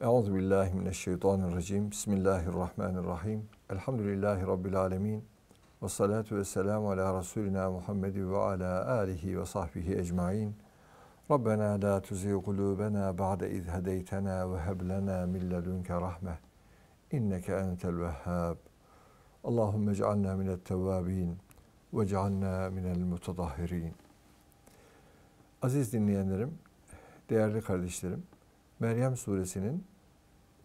Euzu billahi mineşşeytanirracim. Bismillahirrahmanirrahim. Elhamdülillahi rabbil alamin. Ve salatu vesselamu ala Resulina Muhammed ve ala alihi ve sahbihi ecmaîn. Rabbena la tuzigh kulubena ba'de iz hedeytena ve heb lena min ledunke rahme. İnneke entel vehhab. Allahumme ec'alna minet tevvabin ve ec'alna minel mutadahhirin. Aziz dinleyenlerim, değerli kardeşlerim, Meryem suresinin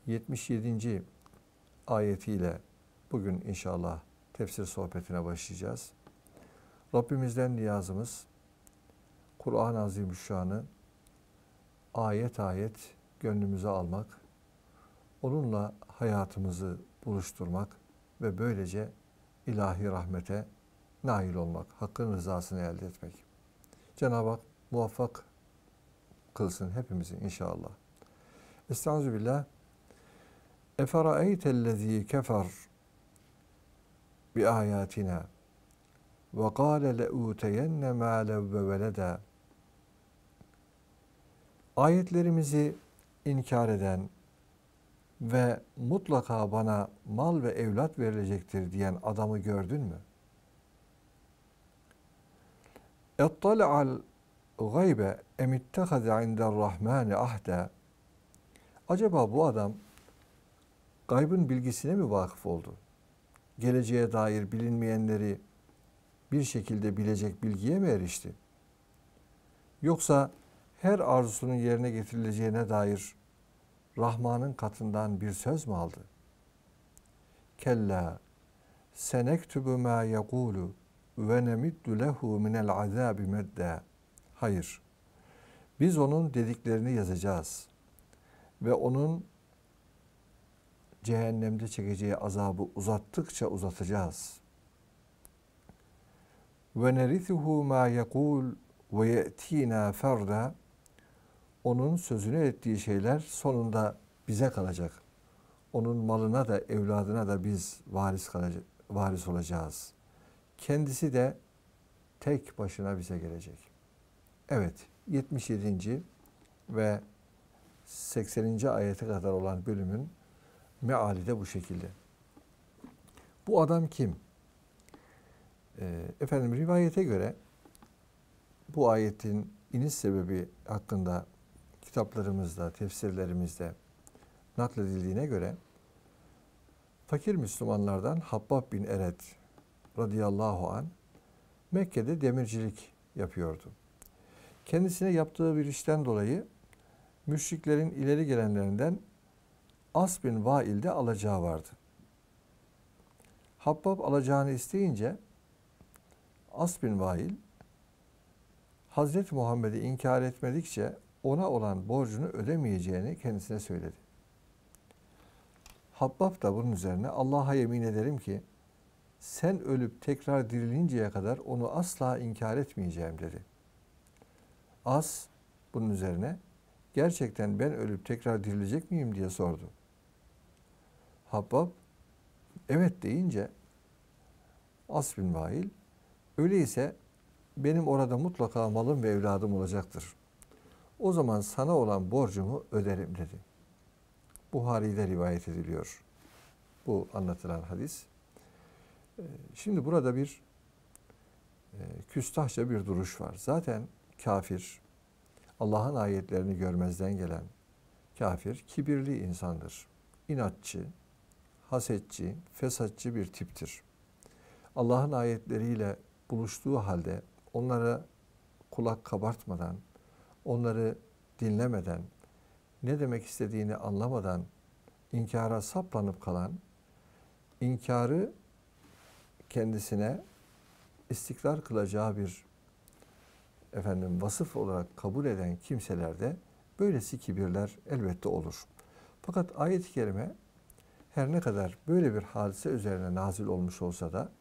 77. ayetiyle bugün inşallah tefsir sohbetine başlayacağız. Rabbimizden niyazımız Kur'an-ı Azimüşşan'ı ayet ayet gönlümüze almak, onunla hayatımızı buluşturmak ve böylece ilahi rahmete nail olmak, hakkın rızasını elde etmek. Cenab-ı Hak muvaffak kılsın hepimizi inşallah. Estaizu billah. Eferaeytellezî kefer bi ayatina ve kâle le'ûteyenne mâlev ve veleda. Ayetlerimizi inkar eden ve mutlaka bana mal ve evlat verilecektir diyen adamı gördün mü? Ettala'al gaybe emittehaze inde'r-rahmani ahda. Acaba bu adam gaybın bilgisine mi vakıf oldu? Geleceğe dair bilinmeyenleri bir şekilde bilecek bilgiye mi erişti? Yoksa her arzusunun yerine getirileceğine dair Rahman'ın katından bir söz mü aldı? Kella senektubu ma yekulu ve nemiddu lehu minel azabi medda. Hayır. Biz onun dediklerini yazacağız ve onun cehennemde çekeceği azabı uzattıkça uzatacağız. Ve nerithuhu ma yekul ve ye'tina ferda onun sözünü ettiği şeyler sonunda bize kalacak. Onun malına da evladına da biz varis kalacak, varis olacağız. Kendisi de tek başına bize gelecek. Evet, 77. ve 80. ayete kadar olan bölümün meali de bu şekilde. Bu adam kim? Ee, efendim rivayete göre bu ayetin iniş sebebi hakkında kitaplarımızda, tefsirlerimizde nakledildiğine göre fakir Müslümanlardan Habbab bin Eret radıyallahu an Mekke'de demircilik yapıyordu. Kendisine yaptığı bir işten dolayı müşriklerin ileri gelenlerinden As bin Vail'de alacağı vardı. Habbab alacağını isteyince As bin Vail Hazreti Muhammed'i inkar etmedikçe ona olan borcunu ödemeyeceğini kendisine söyledi. Habbab da bunun üzerine Allah'a yemin ederim ki sen ölüp tekrar dirilinceye kadar onu asla inkar etmeyeceğim dedi. As bunun üzerine gerçekten ben ölüp tekrar dirilecek miyim diye sordu. Habbab evet deyince As bin Vail öyleyse benim orada mutlaka malım ve evladım olacaktır. O zaman sana olan borcumu öderim dedi. Buhari'de rivayet ediliyor. Bu anlatılan hadis. Ee, şimdi burada bir e, küstahça bir duruş var. Zaten kafir, Allah'ın ayetlerini görmezden gelen kafir, kibirli insandır. İnatçı, hasetçi, fesatçı bir tiptir. Allah'ın ayetleriyle buluştuğu halde onlara kulak kabartmadan, onları dinlemeden, ne demek istediğini anlamadan inkara saplanıp kalan, inkarı kendisine istikrar kılacağı bir efendim vasıf olarak kabul eden kimselerde böylesi kibirler elbette olur. Fakat ayet-i kerime her ne kadar böyle bir hadise üzerine nazil olmuş olsa da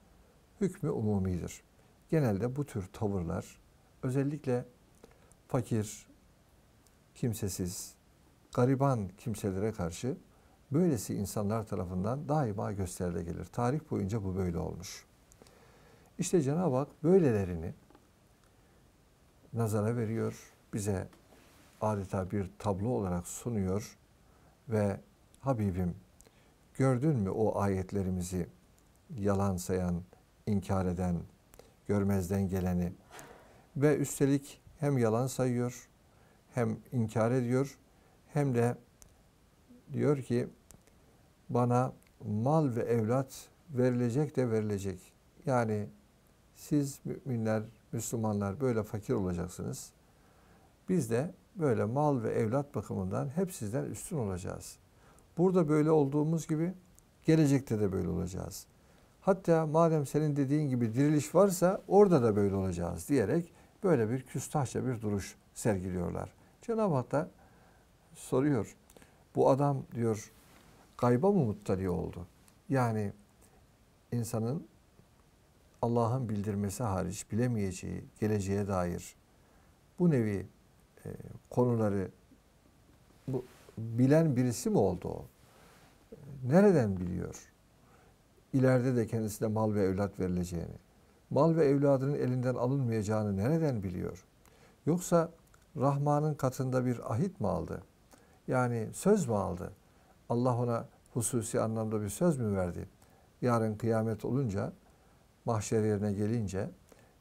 hükmü umumidir. Genelde bu tür tavırlar özellikle fakir, kimsesiz, gariban kimselere karşı böylesi insanlar tarafından daima gösterile gelir. Tarih boyunca bu böyle olmuş. İşte Cenab-ı Hak böylelerini nazara veriyor, bize adeta bir tablo olarak sunuyor ve Habibim gördün mü o ayetlerimizi yalan sayan, inkar eden, görmezden geleni ve üstelik hem yalan sayıyor, hem inkar ediyor, hem de diyor ki bana mal ve evlat verilecek de verilecek. Yani siz müminler, Müslümanlar böyle fakir olacaksınız. Biz de böyle mal ve evlat bakımından hep sizden üstün olacağız. Burada böyle olduğumuz gibi gelecekte de böyle olacağız. Hatta madem senin dediğin gibi diriliş varsa orada da böyle olacağız diyerek böyle bir küstahça bir duruş sergiliyorlar. Cenab-ı Hak da soruyor. Bu adam diyor gayba mı muttali oldu? Yani insanın Allah'ın bildirmesi hariç bilemeyeceği geleceğe dair bu nevi e, konuları bu, bilen birisi mi oldu o? Nereden biliyor? İleride de kendisine mal ve evlat verileceğini, mal ve evladının elinden alınmayacağını nereden biliyor? Yoksa Rahman'ın katında bir ahit mi aldı? Yani söz mü aldı? Allah ona hususi anlamda bir söz mü verdi? Yarın kıyamet olunca, mahşer yerine gelince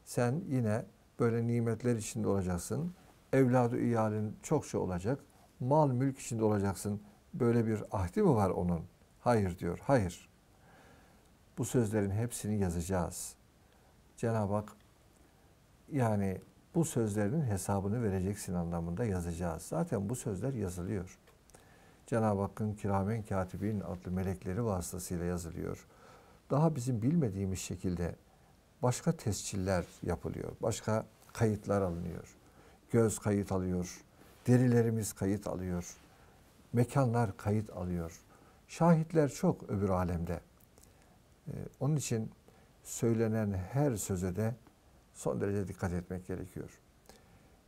sen yine böyle nimetler içinde olacaksın. Evladı iyalin çokça olacak. Mal mülk içinde olacaksın. Böyle bir ahdi mi var onun? Hayır diyor. Hayır. Bu sözlerin hepsini yazacağız. Cenab-ı Hak yani bu sözlerin hesabını vereceksin anlamında yazacağız. Zaten bu sözler yazılıyor. Cenab-ı Hakk'ın kiramen katibin adlı melekleri vasıtasıyla yazılıyor. Daha bizim bilmediğimiz şekilde başka tesciller yapılıyor. Başka kayıtlar alınıyor. Göz kayıt alıyor. Derilerimiz kayıt alıyor. Mekanlar kayıt alıyor. Şahitler çok öbür alemde. Ee, onun için söylenen her söze de son derece dikkat etmek gerekiyor.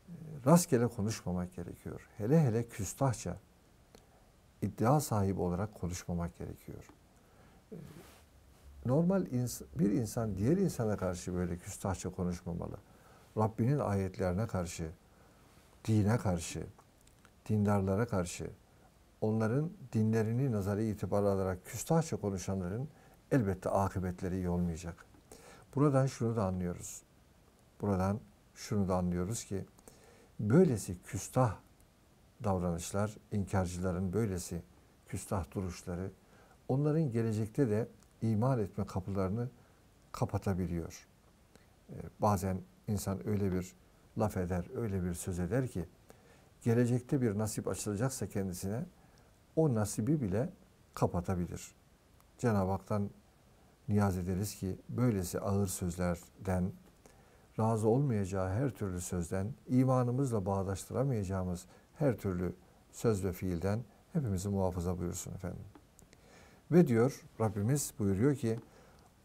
Ee, rastgele konuşmamak gerekiyor. Hele hele küstahça iddia sahibi olarak konuşmamak gerekiyor. Ee, normal ins bir insan diğer insana karşı böyle küstahça konuşmamalı. Rabbinin ayetlerine karşı, dine karşı, dindarlara karşı, onların dinlerini nazarı itibar alarak küstahça konuşanların elbette akıbetleri iyi olmayacak. Buradan şunu da anlıyoruz. Buradan şunu da anlıyoruz ki böylesi küstah davranışlar, inkarcıların böylesi küstah duruşları onların gelecekte de iman etme kapılarını kapatabiliyor. Ee, bazen insan öyle bir laf eder, öyle bir söz eder ki gelecekte bir nasip açılacaksa kendisine o nasibi bile kapatabilir. Cenab-ı Hak'tan niyaz ederiz ki böylesi ağır sözlerden, razı olmayacağı her türlü sözden, imanımızla bağdaştıramayacağımız her türlü söz ve fiilden hepimizi muhafaza buyursun efendim. Ve diyor Rabbimiz buyuruyor ki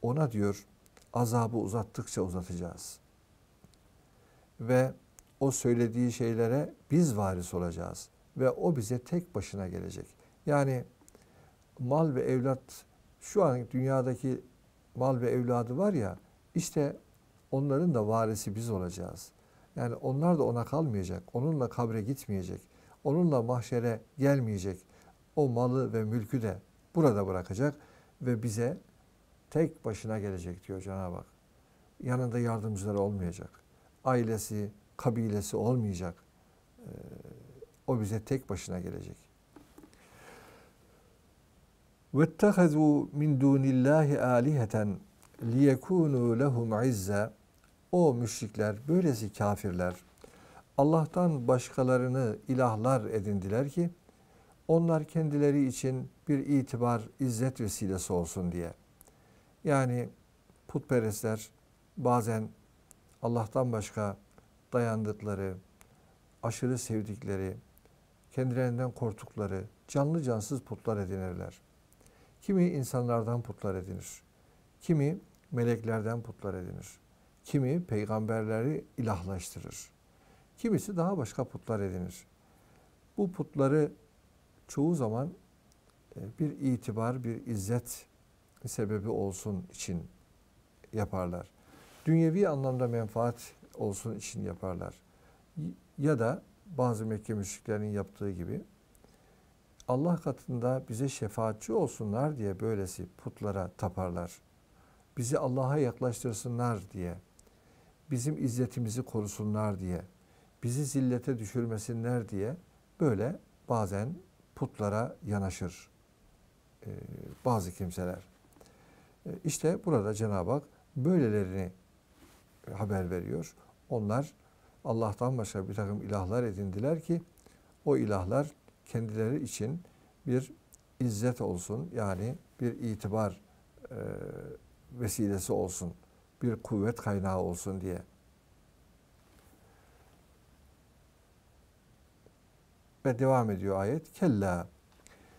ona diyor azabı uzattıkça uzatacağız. Ve o söylediği şeylere biz varis olacağız ve o bize tek başına gelecek. Yani mal ve evlat şu an dünyadaki mal ve evladı var ya işte onların da varisi biz olacağız. Yani onlar da ona kalmayacak. Onunla kabre gitmeyecek. Onunla mahşere gelmeyecek. O malı ve mülkü de burada bırakacak ve bize tek başına gelecek diyor Cenab-ı Hak. Yanında yardımcıları olmayacak. Ailesi, kabilesi olmayacak. Ee, o bize tek başına gelecek. وَاتَّخَذُوا مِنْ دُونِ اللّٰهِ آلِهَةً لِيَكُونُوا لَهُمْ عِزَّةً O müşrikler, böylesi kafirler Allah'tan başkalarını ilahlar edindiler ki onlar kendileri için bir itibar, izzet vesilesi olsun diye. Yani putperestler bazen Allah'tan başka dayandıkları, aşırı sevdikleri, kendilerinden korktukları canlı cansız putlar edinirler. Kimi insanlardan putlar edinir. Kimi meleklerden putlar edinir. Kimi peygamberleri ilahlaştırır. Kimisi daha başka putlar edinir. Bu putları çoğu zaman e, bir itibar, bir izzet sebebi olsun için yaparlar. Dünyevi anlamda menfaat olsun için yaparlar. Ya da bazı Mekke müşriklerinin yaptığı gibi Allah katında bize şefaatçi olsunlar diye böylesi putlara taparlar. Bizi Allah'a yaklaştırsınlar diye, bizim izzetimizi korusunlar diye, bizi zillete düşürmesinler diye böyle bazen putlara yanaşır e, bazı kimseler. E, işte burada Cenab-ı Hak böylelerini haber veriyor. Onlar Allah'tan başka bir takım ilahlar edindiler ki o ilahlar kendileri için bir izzet olsun yani bir itibar e, vesilesi olsun, bir kuvvet kaynağı olsun diye. Ve devam ediyor ayet. Kella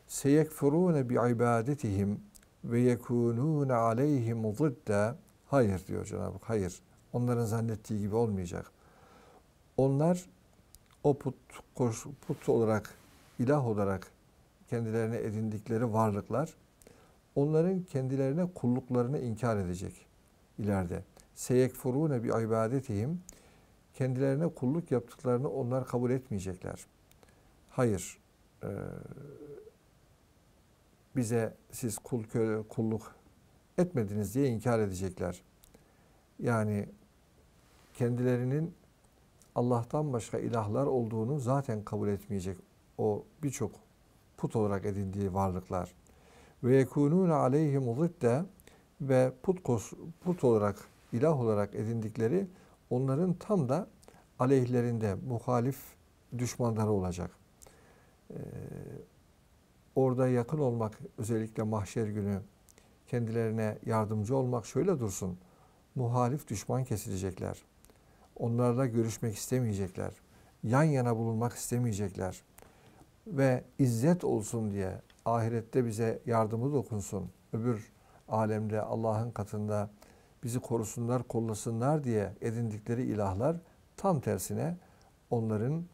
seyekfurune bi ibadetihim ve yekunune aleyhim zidda. Hayır diyor Cenab-ı Hak. Hayır. Onların zannettiği gibi olmayacak. Onlar o put, put olarak, ilah olarak kendilerine edindikleri varlıklar onların kendilerine kulluklarını inkar edecek ileride. Seyekfurune bi ibadetihim kendilerine kulluk yaptıklarını onlar kabul etmeyecekler. Hayır, e, bize siz kul köle, kulluk etmediniz diye inkar edecekler. Yani kendilerinin Allah'tan başka ilahlar olduğunu zaten kabul etmeyecek o birçok put olarak edindiği varlıklar. Ve yekunûne aleyhim zidde ve put, put olarak, ilah olarak edindikleri onların tam da aleyhlerinde muhalif düşmanları olacak. Ee, orada yakın olmak, özellikle mahşer günü kendilerine yardımcı olmak şöyle dursun. Muhalif düşman kesilecekler. Onlarla görüşmek istemeyecekler. Yan yana bulunmak istemeyecekler. Ve izzet olsun diye ahirette bize yardımı dokunsun. Öbür alemde Allah'ın katında bizi korusunlar, kollasınlar diye edindikleri ilahlar tam tersine onların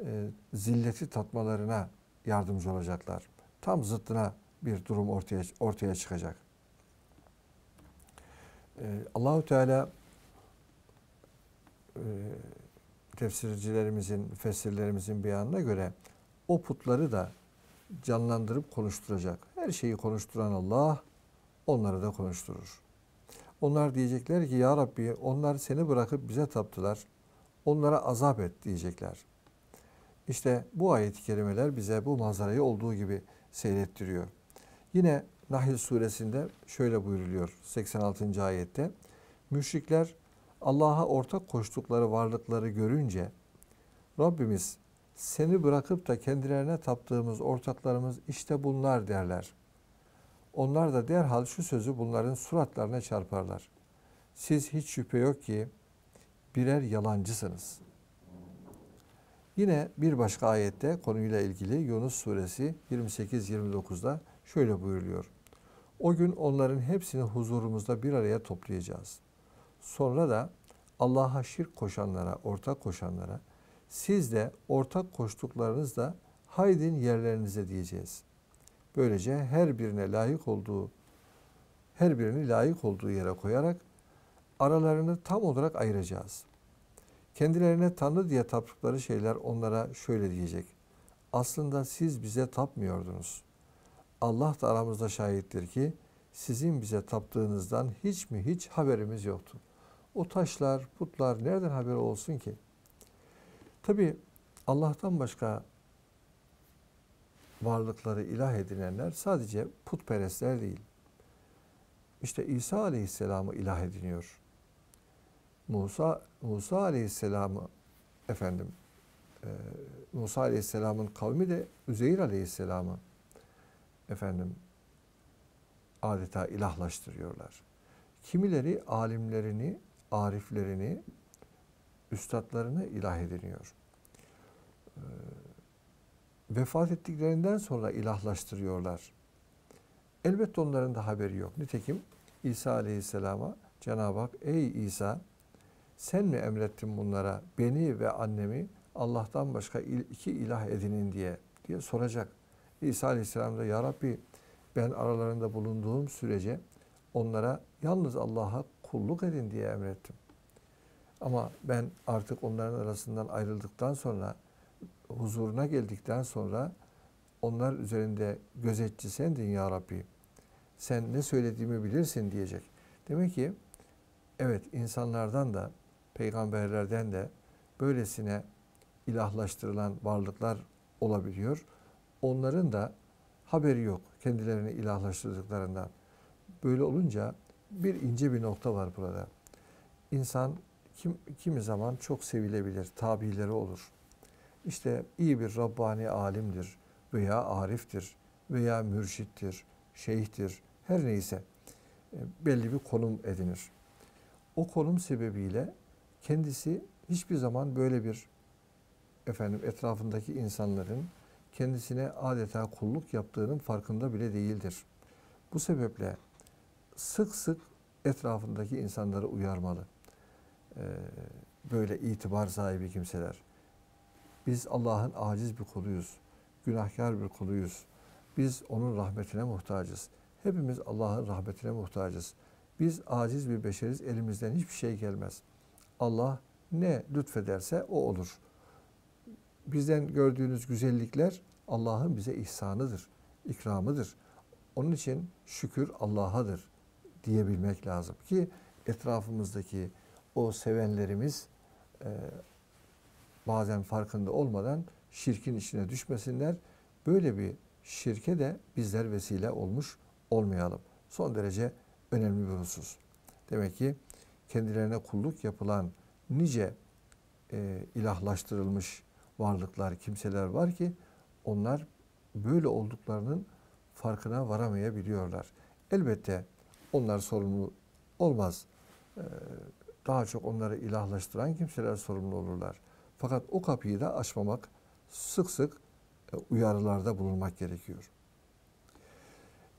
e, zilleti tatmalarına yardımcı olacaklar. Tam zıttına bir durum ortaya ortaya çıkacak. Ee, Allahu Teala e, tefsircilerimizin, fesirlerimizin beyanına göre o putları da canlandırıp konuşturacak. Her şeyi konuşturan Allah onları da konuşturur. Onlar diyecekler ki ya Rabbi onlar seni bırakıp bize taptılar. Onlara azap et diyecekler. İşte bu ayet-i kerimeler bize bu manzarayı olduğu gibi seyrettiriyor. Yine Nahl suresinde şöyle buyuruluyor 86. ayette. Müşrikler Allah'a ortak koştukları varlıkları görünce Rabbimiz seni bırakıp da kendilerine taptığımız ortaklarımız işte bunlar derler. Onlar da derhal şu sözü bunların suratlarına çarparlar. Siz hiç şüphe yok ki birer yalancısınız. Yine bir başka ayette konuyla ilgili Yunus suresi 28-29'da şöyle buyuruluyor. O gün onların hepsini huzurumuzda bir araya toplayacağız. Sonra da Allah'a şirk koşanlara, ortak koşanlara, siz de ortak koştuklarınızla haydin yerlerinize diyeceğiz. Böylece her birine layık olduğu, her birini layık olduğu yere koyarak aralarını tam olarak ayıracağız. Kendilerine Tanrı diye taptıkları şeyler onlara şöyle diyecek. Aslında siz bize tapmıyordunuz. Allah da aramızda şahittir ki sizin bize taptığınızdan hiç mi hiç haberimiz yoktu. O taşlar, putlar nereden haber olsun ki? Tabi Allah'tan başka varlıkları ilah edinenler sadece putperestler değil. İşte İsa Aleyhisselam'ı ilah ediniyor. Musa Musa Aleyhisselam'ı efendim e, Musa Aleyhisselam'ın kavmi de Üzeyir Aleyhisselam'ı efendim adeta ilahlaştırıyorlar. Kimileri alimlerini, ariflerini, üstadlarını ilah ediniyor. Ee, vefat ettiklerinden sonra ilahlaştırıyorlar. Elbette onların da haberi yok. Nitekim İsa Aleyhisselam'a Cenab-ı Hak ey İsa sen mi emrettin bunlara beni ve annemi Allah'tan başka iki ilah edinin diye diye soracak. İsa Aleyhisselam da Ya Rabbi ben aralarında bulunduğum sürece onlara yalnız Allah'a kulluk edin diye emrettim. Ama ben artık onların arasından ayrıldıktan sonra huzuruna geldikten sonra onlar üzerinde gözetçi sendin ya Rabbi. Sen ne söylediğimi bilirsin diyecek. Demek ki evet insanlardan da peygamberlerden de böylesine ilahlaştırılan varlıklar olabiliyor. Onların da haberi yok kendilerini ilahlaştırdıklarından. Böyle olunca bir ince bir nokta var burada. İnsan kim, kimi zaman çok sevilebilir, tabileri olur. İşte iyi bir Rabbani alimdir veya ariftir veya mürşittir, şeyhtir, her neyse e, belli bir konum edinir. O konum sebebiyle kendisi hiçbir zaman böyle bir efendim etrafındaki insanların kendisine adeta kulluk yaptığının farkında bile değildir. Bu sebeple sık sık etrafındaki insanları uyarmalı. Ee, böyle itibar sahibi kimseler. Biz Allah'ın aciz bir kuluyuz. Günahkar bir kuluyuz. Biz onun rahmetine muhtacız. Hepimiz Allah'ın rahmetine muhtacız. Biz aciz bir beşeriz. Elimizden hiçbir şey gelmez. Allah ne lütfederse o olur. Bizden gördüğünüz güzellikler Allah'ın bize ihsanıdır, ikramıdır. Onun için şükür Allah'adır diyebilmek lazım ki etrafımızdaki o sevenlerimiz e, bazen farkında olmadan şirkin içine düşmesinler. Böyle bir şirke de bizler vesile olmuş olmayalım. Son derece önemli bir husus. Demek ki kendilerine kulluk yapılan nice e, ilahlaştırılmış varlıklar, kimseler var ki onlar böyle olduklarının farkına varamayabiliyorlar. Elbette onlar sorumlu olmaz. Ee, daha çok onları ilahlaştıran kimseler sorumlu olurlar. Fakat o kapıyı da açmamak, sık sık e, uyarılarda bulunmak gerekiyor.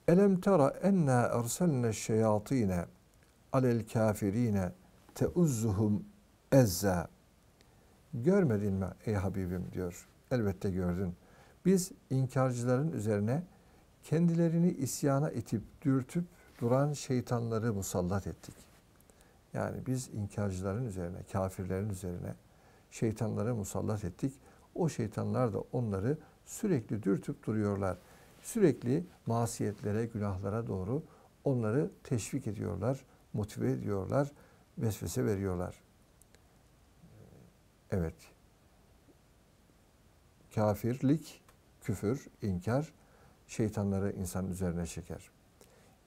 Elem tera enna erselne şeyatine alel kafirine teuzzuhum ezza. Görmedin mi ey Habibim diyor. Elbette gördün. Biz inkarcıların üzerine kendilerini isyana itip dürtüp duran şeytanları musallat ettik. Yani biz inkarcıların üzerine, kafirlerin üzerine şeytanları musallat ettik. O şeytanlar da onları sürekli dürtüp duruyorlar. Sürekli masiyetlere, günahlara doğru onları teşvik ediyorlar, motive ediyorlar, vesvese veriyorlar. Evet. Kafirlik, küfür, inkar şeytanları insan üzerine çeker.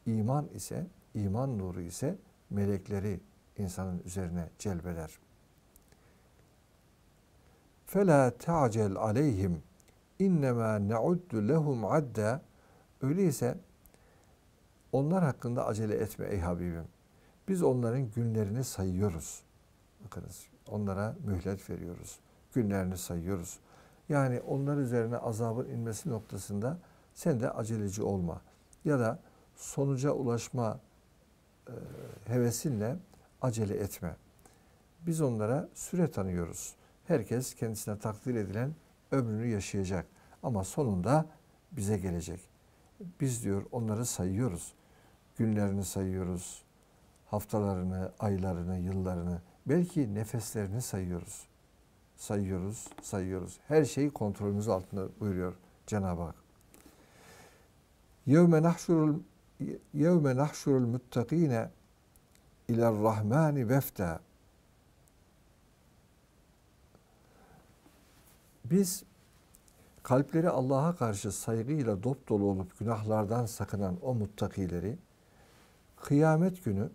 İman ise, iman nuru ise melekleri insanın üzerine celbeder. فَلَا تَعْجَلْ عَلَيْهِمْ اِنَّمَا نَعُدُّ لَهُمْ عَدَّ Öyleyse onlar hakkında acele etme ey Habibim. Biz onların günlerini sayıyoruz. Bakınız onlara mühlet veriyoruz. Günlerini sayıyoruz. Yani onlar üzerine azabın inmesi noktasında sen de aceleci olma. Ya da sonuca ulaşma e, hevesinle acele etme. Biz onlara süre tanıyoruz. Herkes kendisine takdir edilen ömrünü yaşayacak. Ama sonunda bize gelecek. Biz diyor onları sayıyoruz. Günlerini sayıyoruz. Haftalarını, aylarını, yıllarını, belki nefeslerini sayıyoruz. Sayıyoruz, sayıyoruz. Her şey kontrolümüz altında buyuruyor Cenab-ı Hak. Yevme nahşurul yevme nahşurul muttakine iler rahmani vefta. Biz kalpleri Allah'a karşı saygıyla dop dolu olup günahlardan sakınan o muttakileri kıyamet günü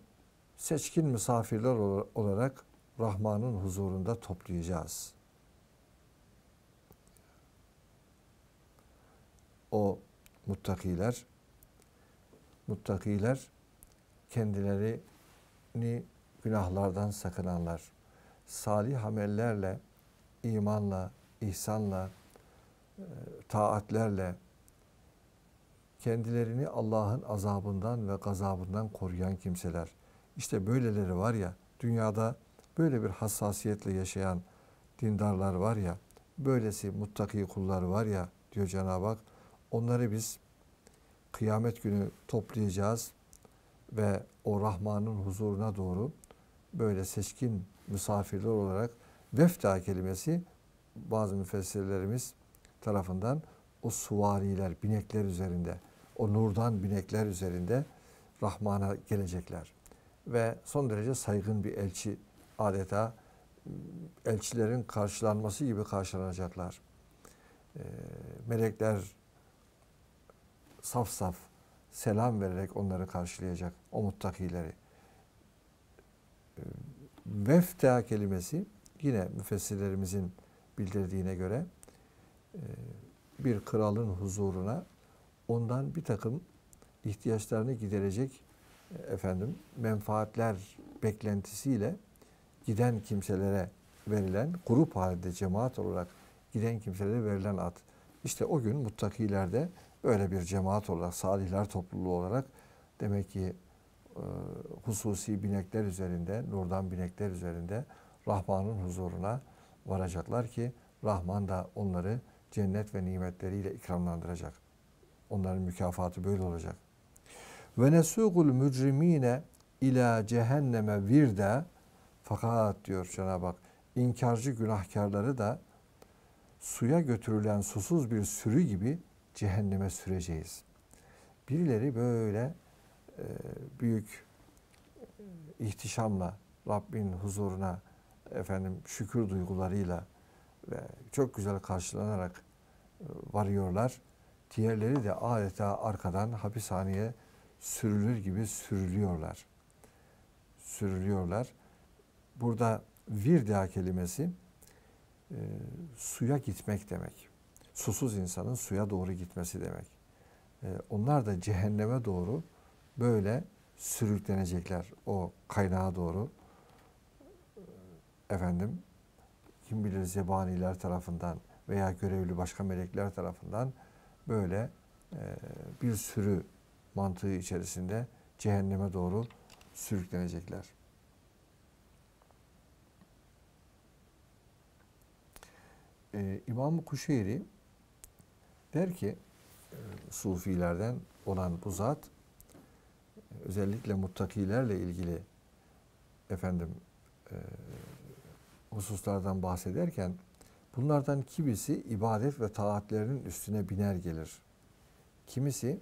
seçkin misafirler olarak Rahman'ın huzurunda toplayacağız. O muttakiler muttakiler kendilerini günahlardan sakınanlar, salih amellerle, imanla, ihsanla, e, taatlerle kendilerini Allah'ın azabından ve gazabından koruyan kimseler. İşte böyleleri var ya, dünyada böyle bir hassasiyetle yaşayan dindarlar var ya, böylesi muttaki kullar var ya diyor Cenab-ı Hak. Onları biz kıyamet günü toplayacağız ve o Rahman'ın huzuruna doğru böyle seçkin misafirler olarak vefta kelimesi bazı müfessirlerimiz tarafından o suvariler, binekler üzerinde, o nurdan binekler üzerinde Rahman'a gelecekler. Ve son derece saygın bir elçi adeta elçilerin karşılanması gibi karşılanacaklar. Ee, melekler saf saf selam vererek onları karşılayacak o muttakileri. Ee, vefta kelimesi yine müfessirlerimizin bildirdiğine göre e, bir kralın huzuruna ondan bir takım ihtiyaçlarını giderecek e, efendim menfaatler beklentisiyle giden kimselere verilen grup halinde cemaat olarak giden kimselere verilen ad. İşte o gün muttakilerde öyle bir cemaat olarak, salihler topluluğu olarak demek ki e, hususi binekler üzerinde, nurdan binekler üzerinde Rahman'ın huzuruna varacaklar ki Rahman da onları cennet ve nimetleriyle ikramlandıracak. Onların mükafatı böyle olacak. Ve nesugul mücrimine ila cehenneme virde fakat diyor Cenab-ı Hak inkarcı günahkarları da suya götürülen susuz bir sürü gibi cehenneme süreceğiz. Birileri böyle e, büyük ihtişamla Rabbin huzuruna efendim şükür duygularıyla ve çok güzel karşılanarak e, varıyorlar. Diğerleri de adeta arkadan hapishaneye sürülür gibi sürülüyorlar. Sürülüyorlar. Burada virda kelimesi e, suya gitmek demek. Susuz insanın suya doğru gitmesi demek. E, onlar da cehenneme doğru böyle sürüklenecekler o kaynağa doğru. Efendim kim bilir zebaniler tarafından veya görevli başka melekler tarafından böyle e, bir sürü mantığı içerisinde cehenneme doğru sürüklenecekler. Ee, İmam-ı Kuşeyri der ki e, Sufilerden olan bu zat özellikle muttakilerle ilgili efendim e, hususlardan bahsederken bunlardan kimisi ibadet ve taatlerinin üstüne biner gelir. Kimisi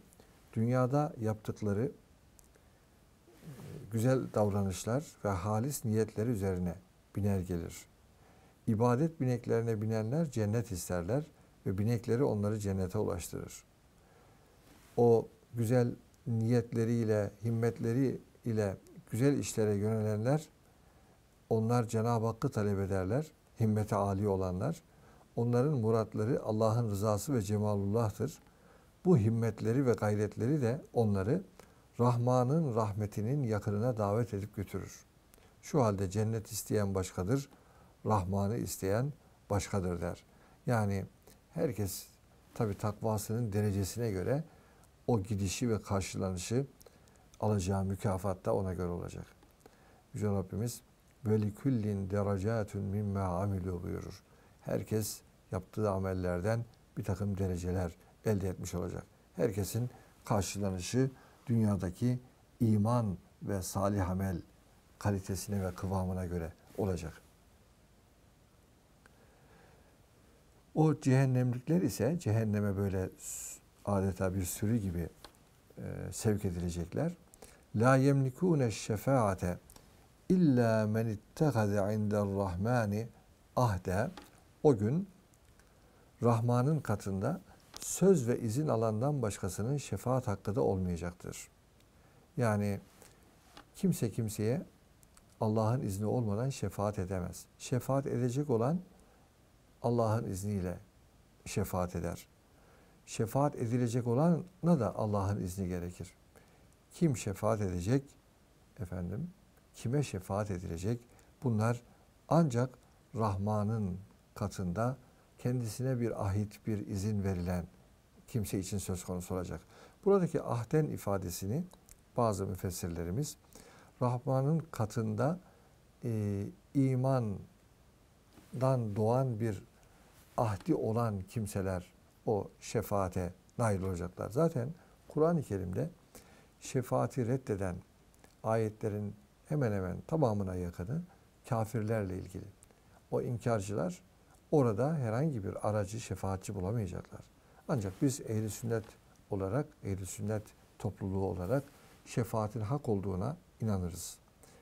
dünyada yaptıkları e, güzel davranışlar ve halis niyetleri üzerine biner gelir. İbadet bineklerine binenler cennet isterler ve binekleri onları cennete ulaştırır. O güzel niyetleriyle, himmetleri ile güzel işlere yönelenler onlar Cenab-ı Hakk'ı talep ederler. Himmete âli olanlar. Onların muratları Allah'ın rızası ve cemalullah'tır. Bu himmetleri ve gayretleri de onları Rahman'ın rahmetinin yakınına davet edip götürür. Şu halde cennet isteyen başkadır, Rahman'ı isteyen başkadır der. Yani herkes tabi takvasının derecesine göre o gidişi ve karşılanışı alacağı mükafat da ona göre olacak. Yüce Rabbimiz ve kullin derecatun mimma amilu buyurur. Herkes yaptığı amellerden bir takım dereceler elde etmiş olacak. Herkesin karşılanışı dünyadaki iman ve salih amel kalitesine ve kıvamına göre olacak. O cehennemlikler ise cehenneme böyle adeta bir sürü gibi e, sevk edilecekler. La yemlikune şefaate illa men ittehade indel rahmani ahde o gün Rahman'ın katında söz ve izin alandan başkasının şefaat hakkı da olmayacaktır. Yani kimse kimseye Allah'ın izni olmadan şefaat edemez. Şefaat edecek olan Allah'ın izniyle şefaat eder. Şefaat edilecek olana da Allah'ın izni gerekir. Kim şefaat edecek? Efendim, kime şefaat edilecek? Bunlar ancak Rahman'ın katında kendisine bir ahit, bir izin verilen kimse için söz konusu olacak. Buradaki ahden ifadesini bazı müfessirlerimiz Rahman'ın katında e, imandan doğan bir ahdi olan kimseler o şefaate nail olacaklar. Zaten Kur'an-ı Kerim'de şefaati reddeden ayetlerin hemen hemen tamamına yakını kafirlerle ilgili. O inkarcılar orada herhangi bir aracı, şefaatçi bulamayacaklar. Ancak biz ehli sünnet olarak, ehli sünnet topluluğu olarak şefaatin hak olduğuna inanırız.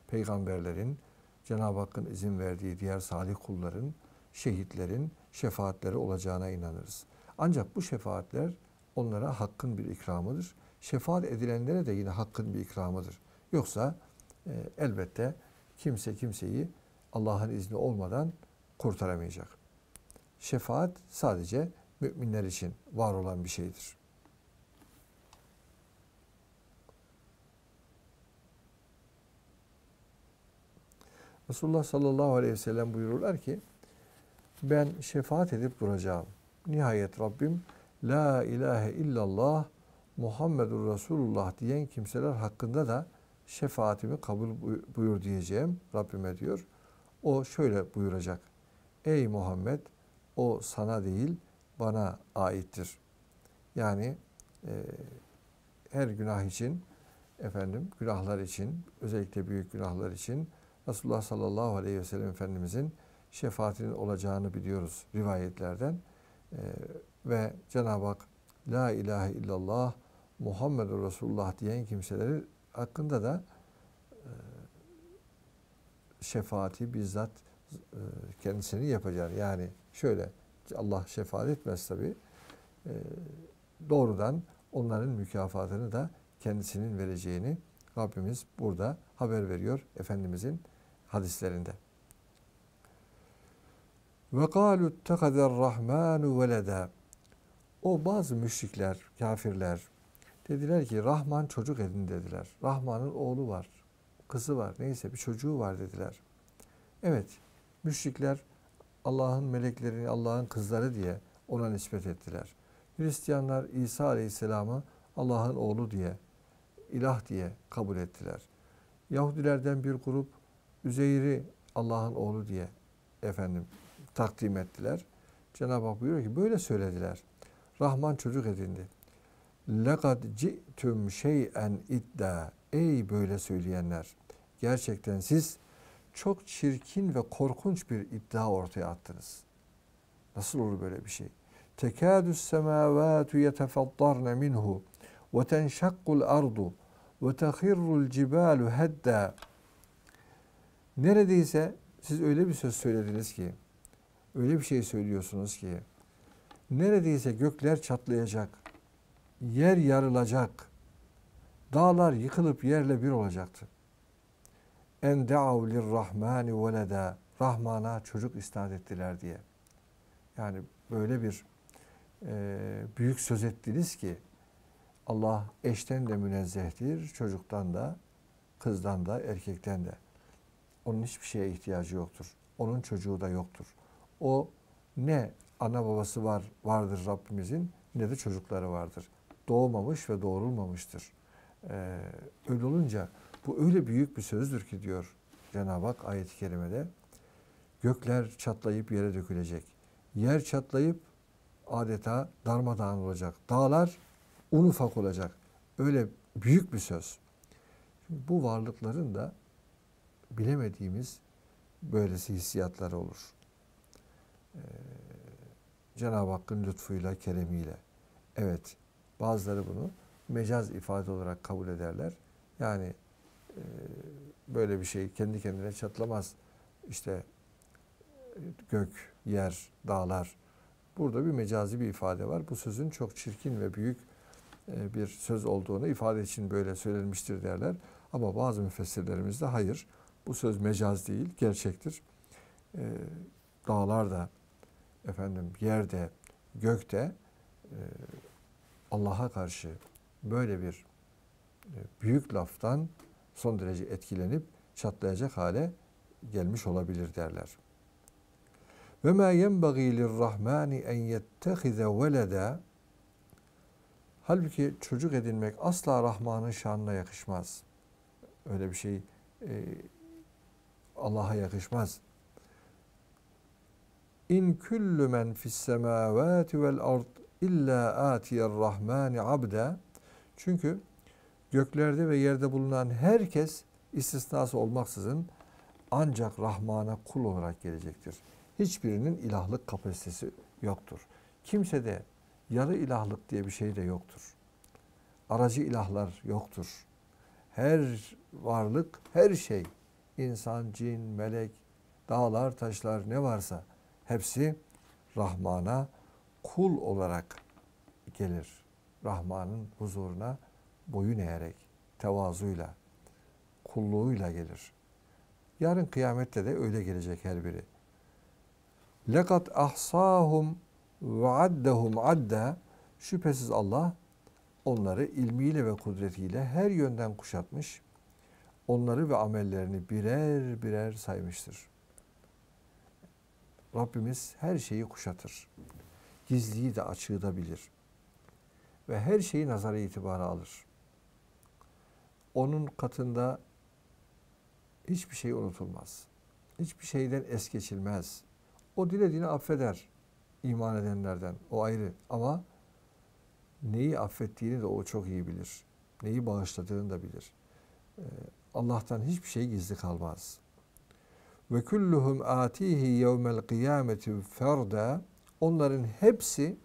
Peygamberlerin, Cenab-ı Hakk'ın izin verdiği diğer salih kulların, şehitlerin şefaatleri olacağına inanırız. Ancak bu şefaatler onlara hakkın bir ikramıdır. Şefaat edilenlere de yine hakkın bir ikramıdır. Yoksa e, elbette kimse kimseyi Allah'ın izni olmadan kurtaramayacak. Şefaat sadece müminler için var olan bir şeydir. Resulullah sallallahu aleyhi ve sellem buyururlar ki ben şefaat edip duracağım. Nihayet Rabbim La ilahe illallah Muhammedur Resulullah diyen kimseler hakkında da şefaatimi kabul buyur diyeceğim Rabbime diyor. O şöyle buyuracak. Ey Muhammed o sana değil bana aittir. Yani e, her günah için efendim günahlar için özellikle büyük günahlar için Resulullah sallallahu aleyhi ve sellem Efendimizin şefaatinin olacağını biliyoruz rivayetlerden. Ee, ve Cenab-ı Hak La ilahe illallah Muhammedur Resulullah diyen kimseleri hakkında da e, şefaati bizzat e, kendisini yapacak. Yani şöyle Allah şefaat etmez tabi. E, doğrudan onların mükafatını da kendisinin vereceğini Rabbimiz burada haber veriyor Efendimizin hadislerinde. Ve kalu ittekader rahmanu veleda. O bazı müşrikler, kafirler dediler ki Rahman çocuk edin dediler. Rahman'ın oğlu var, kızı var, neyse bir çocuğu var dediler. Evet, müşrikler Allah'ın meleklerini Allah'ın kızları diye ona nispet ettiler. Hristiyanlar İsa Aleyhisselam'ı Allah'ın oğlu diye, ilah diye kabul ettiler. Yahudilerden bir grup Üzeyr'i Allah'ın oğlu diye efendim takdim ettiler. Cenab-ı Hak buyuruyor ki böyle söylediler. Rahman çocuk edindi. Lekad ci'tum şey'en idda. Ey böyle söyleyenler. Gerçekten siz çok çirkin ve korkunç bir iddia ortaya attınız. Nasıl olur böyle bir şey? Tekadus semavatu yetefaddarne minhu ve tenşakkul ardu ve tehirrul cibalu hedda. Neredeyse siz öyle bir söz söylediniz ki, öyle bir şey söylüyorsunuz ki, neredeyse gökler çatlayacak, yer yarılacak, dağlar yıkılıp yerle bir olacaktı. En de'av lirrahmani veleda, Rahman'a çocuk istat ettiler diye. Yani böyle bir e, büyük söz ettiniz ki, Allah eşten de münezzehtir, çocuktan da, kızdan da, erkekten de. Onun hiçbir şeye ihtiyacı yoktur. Onun çocuğu da yoktur. O ne ana babası var vardır Rabbimizin ne de çocukları vardır. Doğmamış ve doğrulmamıştır. Ee, öyle olunca bu öyle büyük bir sözdür ki diyor Cenab-ı Hak ayet-i kerimede. Gökler çatlayıp yere dökülecek. Yer çatlayıp adeta darmadağın olacak. Dağlar un ufak olacak. Öyle büyük bir söz. Şimdi bu varlıkların da bilemediğimiz böylesi hissiyatları olur. Ee, Cenab-ı Hakk'ın lütfuyla, keremiyle. Evet, bazıları bunu mecaz ifade olarak kabul ederler. Yani böyle bir şey kendi kendine çatlamaz. İşte gök, yer, dağlar. Burada bir mecazi bir ifade var. Bu sözün çok çirkin ve büyük e, bir söz olduğunu ifade için böyle söylenmiştir derler. Ama bazı müfessirlerimiz de hayır. Bu söz mecaz değil, gerçektir. E, dağlar da, efendim yerde, gökte e, Allah'a karşı böyle bir e, büyük laftan son derece etkilenip çatlayacak hale gelmiş olabilir derler. Ve ma yenbagî lirrahmani en yettehize veleda Halbuki çocuk edinmek asla Rahman'ın şanına yakışmaz. Öyle bir şey e, Allah'a yakışmaz. İn kullu men fis semavati vel ard illa atiyer rahmani abda. Çünkü göklerde ve yerde bulunan herkes istisnası olmaksızın ancak Rahman'a kul olarak gelecektir. Hiçbirinin ilahlık kapasitesi yoktur. Kimse de Yarı ilahlık diye bir şey de yoktur. Aracı ilahlar yoktur. Her varlık, her şey, insan, cin, melek, dağlar, taşlar ne varsa hepsi Rahman'a kul olarak gelir. Rahman'ın huzuruna boyun eğerek, tevazuyla, kulluğuyla gelir. Yarın kıyamette de öyle gelecek her biri. Lekat ahsahum ve addehum adda şüphesiz Allah onları ilmiyle ve kudretiyle her yönden kuşatmış, onları ve amellerini birer birer saymıştır. Rabbimiz her şeyi kuşatır. Gizliyi de açığı da bilir. Ve her şeyi nazara itibara alır. Onun katında hiçbir şey unutulmaz. Hiçbir şeyden es geçilmez. O dilediğini affeder iman edenlerden. O ayrı. Ama neyi affettiğini de o çok iyi bilir. Neyi bağışladığını da bilir. Ee, Allah'tan hiçbir şey gizli kalmaz. Ve kulluhum atihi yevmel kıyameti ferda onların hepsi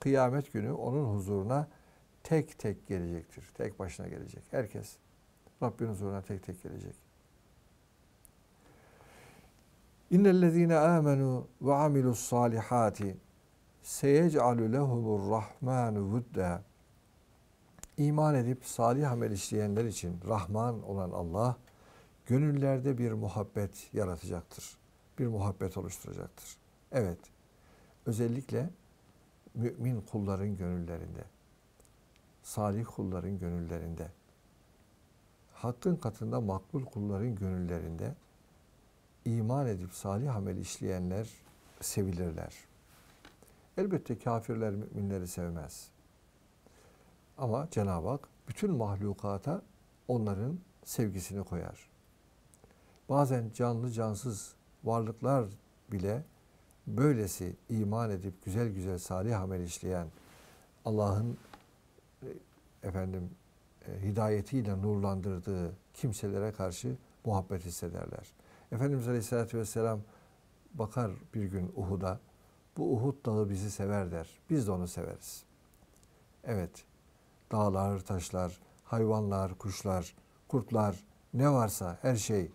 kıyamet günü onun huzuruna tek tek gelecektir. Tek başına gelecek. Herkes Rabbin huzuruna tek tek gelecek. İnnellezîne amenu ve amilus salihati seyec'alu lehumur rahmanu vudda İman edip salih amel işleyenler için Rahman olan Allah gönüllerde bir muhabbet yaratacaktır. Bir muhabbet oluşturacaktır. Evet, özellikle mümin kulların gönüllerinde, salih kulların gönüllerinde, hakkın katında makbul kulların gönüllerinde iman edip salih amel işleyenler sevilirler. Elbette kafirler müminleri sevmez. Ama Cenab-ı Hak bütün mahlukata onların sevgisini koyar. Bazen canlı cansız varlıklar bile böylesi iman edip güzel güzel salih amel işleyen Allah'ın e, efendim hidayetiyle nurlandırdığı kimselere karşı muhabbet hissederler. Efendimiz Aleyhisselatü Vesselam bakar bir gün Uhud'a. Bu Uhud dağı bizi sever der. Biz de onu severiz. Evet, dağlar, taşlar, hayvanlar, kuşlar, kurtlar, ne varsa her şey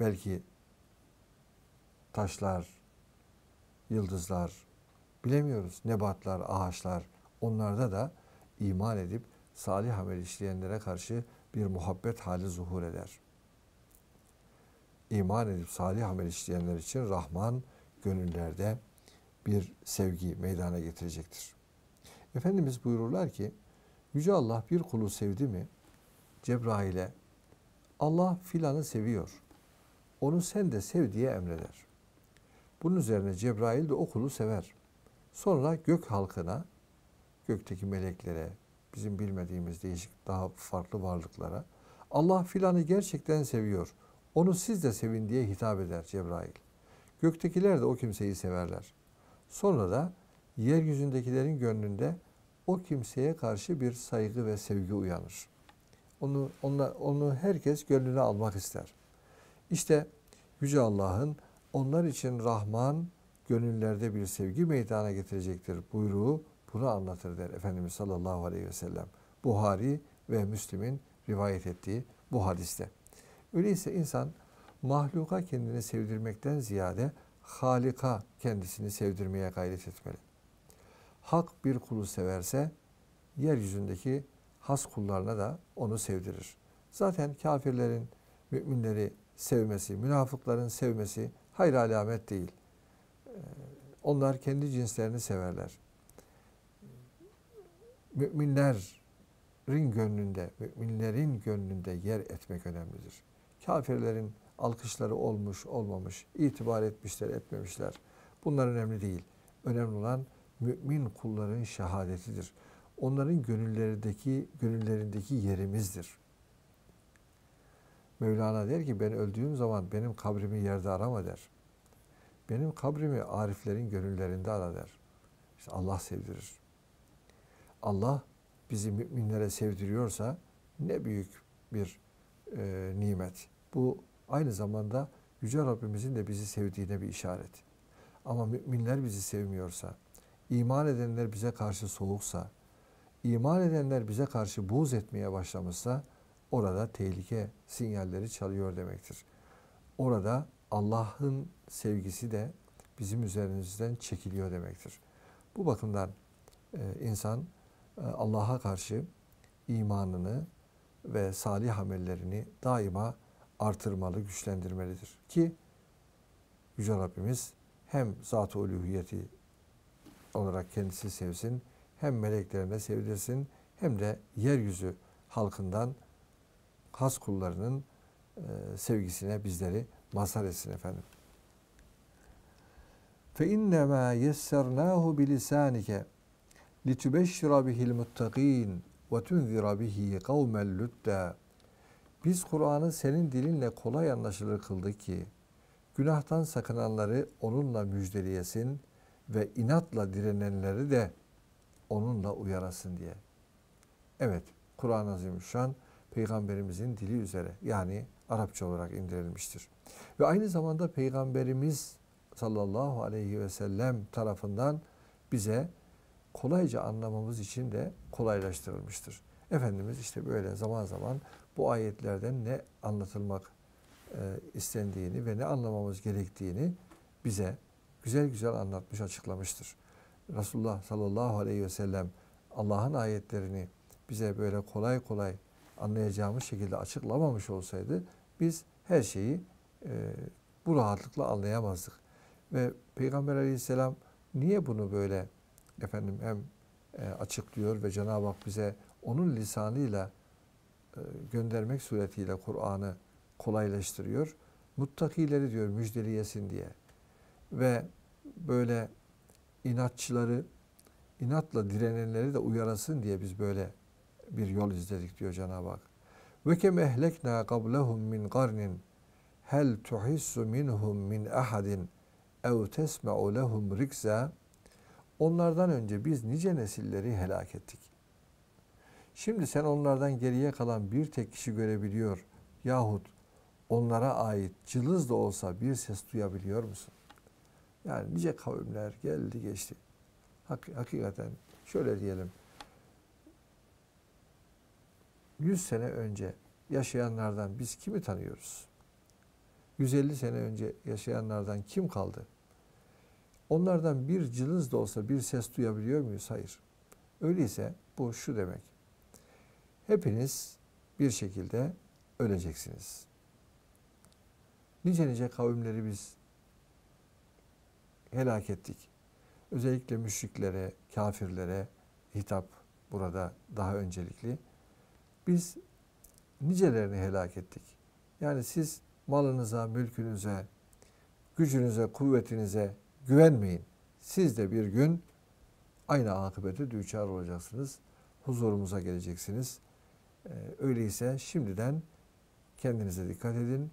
belki taşlar, yıldızlar, bilemiyoruz. Nebatlar, ağaçlar, onlarda da iman edip salih amel işleyenlere karşı bir muhabbet hali zuhur eder. İman edip salih amel işleyenler için Rahman gönüllerde bir sevgi meydana getirecektir. Efendimiz buyururlar ki, Yüce Allah bir kulu sevdi mi, Cebrail'e Allah filanı seviyor. Onu sen de sev diye emreder. Bunun üzerine Cebrail de o kulu sever. Sonra gök halkına, gökteki meleklere, bizim bilmediğimiz değişik daha farklı varlıklara Allah filanı gerçekten seviyor. Onu siz de sevin diye hitap eder Cebrail. Göktekiler de o kimseyi severler. Sonra da yeryüzündekilerin gönlünde o kimseye karşı bir saygı ve sevgi uyanır. Onu, onunla, onu herkes gönlüne almak ister. İşte Yüce Allah'ın onlar için Rahman gönüllerde bir sevgi meydana getirecektir buyruğu bunu anlatır der Efendimiz sallallahu aleyhi ve sellem. Buhari ve Müslim'in rivayet ettiği bu hadiste. Öyleyse insan mahluka kendini sevdirmekten ziyade Halika kendisini sevdirmeye gayret etmeli. Hak bir kulu severse yeryüzündeki has kullarına da onu sevdirir. Zaten kafirlerin müminleri sevmesi, münafıkların sevmesi hayır alamet değil. Ee, onlar kendi cinslerini severler. Müminlerin gönlünde, müminlerin gönlünde yer etmek önemlidir. Kafirlerin alkışları olmuş, olmamış, itibar etmişler, etmemişler. Bunlar önemli değil. Önemli olan mümin kulların şehadetidir. Onların gönüllerindeki gönüllerindeki yerimizdir. Mevlana der ki ben öldüğüm zaman benim kabrimi yerde arama der. Benim kabrimi ariflerin gönüllerinde ara der. İşte Allah sevdirir. Allah bizi müminlere sevdiriyorsa ne büyük bir e, nimet. Bu aynı zamanda Yüce Rabbimizin de bizi sevdiğine bir işaret. Ama müminler bizi sevmiyorsa, iman edenler bize karşı soğuksa, iman edenler bize karşı buğz etmeye başlamışsa orada tehlike sinyalleri çalıyor demektir. Orada Allah'ın sevgisi de bizim üzerimizden çekiliyor demektir. Bu bakımdan e, insan Allah'a karşı imanını ve salih amellerini daima artırmalı, güçlendirmelidir. Ki Yüce Rabbimiz hem zat-ı uluhiyeti olarak kendisi sevsin, hem meleklerine sevilirsin, hem de yeryüzü halkından has kullarının e, sevgisine bizleri mazhar etsin efendim. Fe innema yessernâhu bilisanike bihil muttaqin ve tunzira bihi kavmel ludda. Biz Kur'an'ı senin dilinle kolay anlaşılır kıldık ki günahtan sakınanları onunla müjdeleyesin ve inatla direnenleri de onunla uyarasın diye. Evet, Kur'an-ı Azimüşşan Peygamberimizin dili üzere yani Arapça olarak indirilmiştir. Ve aynı zamanda Peygamberimiz sallallahu aleyhi ve sellem tarafından bize kolayca anlamamız için de kolaylaştırılmıştır. Efendimiz işte böyle zaman zaman bu ayetlerden ne anlatılmak e, istendiğini ve ne anlamamız gerektiğini bize güzel güzel anlatmış, açıklamıştır. Resulullah sallallahu aleyhi ve sellem Allah'ın ayetlerini bize böyle kolay kolay anlayacağımız şekilde açıklamamış olsaydı biz her şeyi e, bu rahatlıkla anlayamazdık. Ve Peygamber aleyhisselam niye bunu böyle efendim hem e, açıklıyor ve Cenab-ı Hak bize onun lisanıyla e, göndermek suretiyle Kur'an'ı kolaylaştırıyor. Muttakileri diyor müjdeleyesin diye. Ve böyle inatçıları, inatla direnenleri de uyarasın diye biz böyle bir yol izledik diyor Cenab-ı Hak. Ve kem ehlekna qablahum min qarnin hel tuhissu minhum min ahadin ev tesma'u lehum rikza Onlardan önce biz nice nesilleri helak ettik. Şimdi sen onlardan geriye kalan bir tek kişi görebiliyor yahut onlara ait cılız da olsa bir ses duyabiliyor musun? Yani nice kavimler geldi geçti. Hak, hakikaten şöyle diyelim. 100 sene önce yaşayanlardan biz kimi tanıyoruz? 150 sene önce yaşayanlardan kim kaldı? Onlardan bir cılız da olsa bir ses duyabiliyor muyuz? Hayır. Öyleyse bu şu demek. Hepiniz bir şekilde öleceksiniz. Nice nice kavimleri biz helak ettik. Özellikle müşriklere, kafirlere hitap burada daha öncelikli. Biz nicelerini helak ettik. Yani siz malınıza, mülkünüze, gücünüze, kuvvetinize güvenmeyin. Siz de bir gün aynı akıbete düçar olacaksınız. Huzurumuza geleceksiniz. Ee, öyleyse şimdiden kendinize dikkat edin.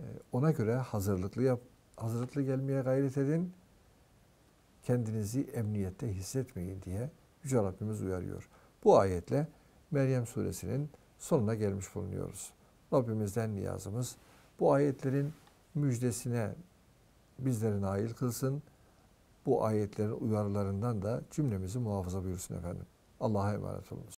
Ee, ona göre hazırlıklı yap, hazırlıklı gelmeye gayret edin. Kendinizi emniyette hissetmeyin diye Yüce Rabbimiz uyarıyor. Bu ayetle Meryem suresinin sonuna gelmiş bulunuyoruz. Rabbimizden niyazımız bu ayetlerin müjdesine bizleri nail kılsın. Bu ayetlerin uyarılarından da cümlemizi muhafaza buyursun efendim. Allah'a emanet olunuz.